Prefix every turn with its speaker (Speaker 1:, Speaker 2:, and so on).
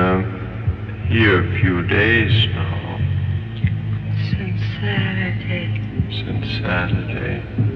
Speaker 1: uh, here a few days now.
Speaker 2: Since Saturday.
Speaker 1: Since Saturday.